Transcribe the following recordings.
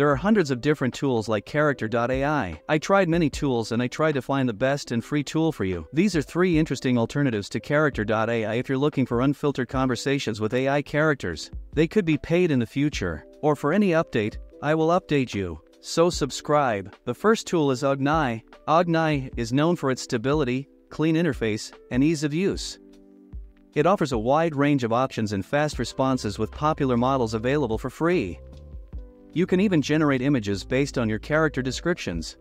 There are hundreds of different tools like Character.ai. I tried many tools and I tried to find the best and free tool for you. These are three interesting alternatives to Character.ai if you're looking for unfiltered conversations with AI characters. They could be paid in the future, or for any update, I will update you. So subscribe. The first tool is Agnai. Agnai is known for its stability, clean interface, and ease of use. It offers a wide range of options and fast responses with popular models available for free. You can even generate images based on your character descriptions.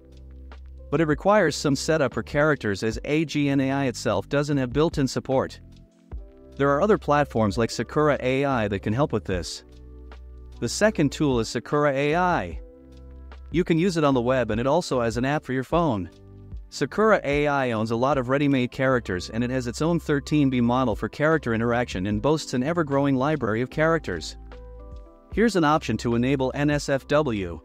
But it requires some setup for characters as AGNAI itself doesn't have built-in support. There are other platforms like Sakura AI that can help with this. The second tool is Sakura AI. You can use it on the web and it also has an app for your phone. Sakura AI owns a lot of ready-made characters and it has its own 13B model for character interaction and boasts an ever-growing library of characters. Here's an option to enable NSFW.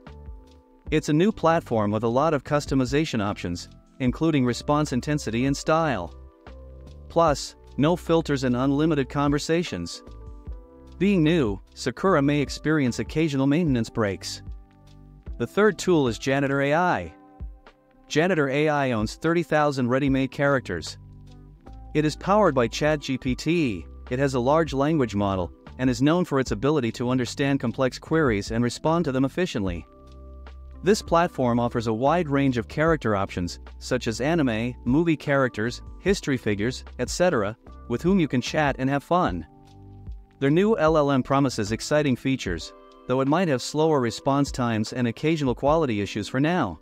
It's a new platform with a lot of customization options, including response intensity and style. Plus, no filters and unlimited conversations. Being new, Sakura may experience occasional maintenance breaks. The third tool is Janitor AI. Janitor AI owns 30,000 ready-made characters. It is powered by ChatGPT, it has a large language model, and is known for its ability to understand complex queries and respond to them efficiently. This platform offers a wide range of character options, such as anime, movie characters, history figures, etc., with whom you can chat and have fun. Their new LLM promises exciting features, though it might have slower response times and occasional quality issues for now.